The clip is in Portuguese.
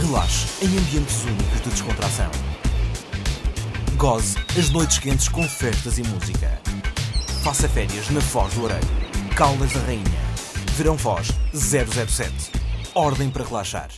Relaxe em ambientes únicos de descontração. Goze as noites quentes com festas e música. Faça férias na Foz do Areia. Caldas da Rainha. Verão Foz 007. Ordem para relaxar.